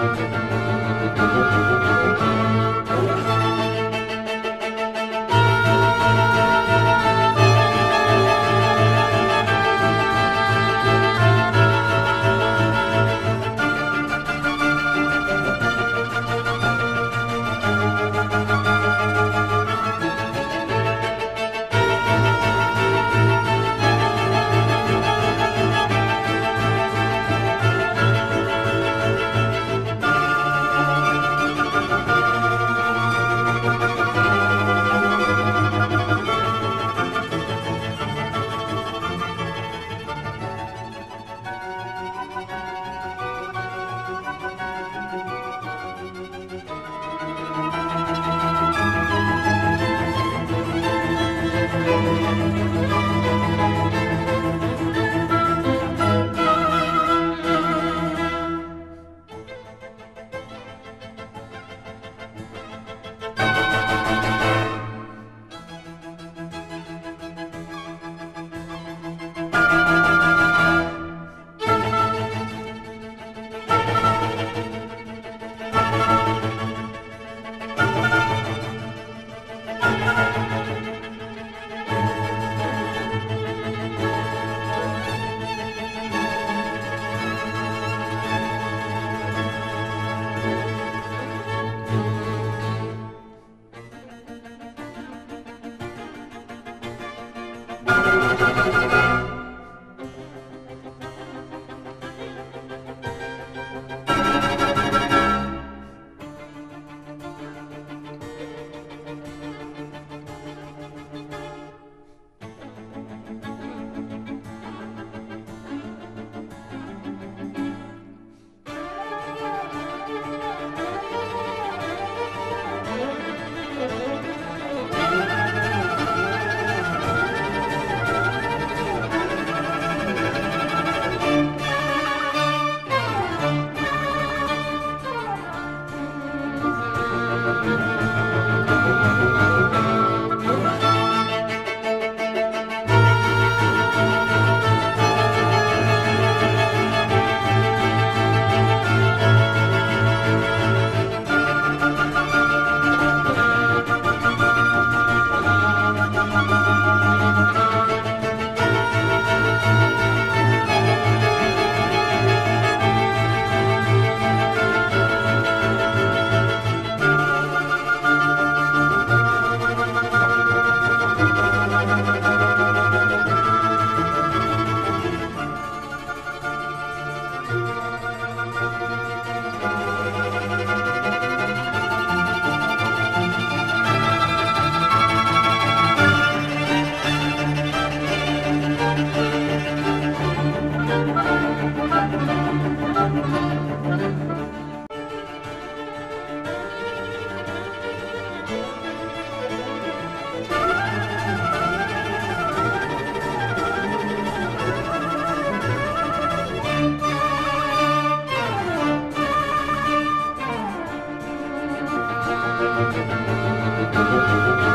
Música Música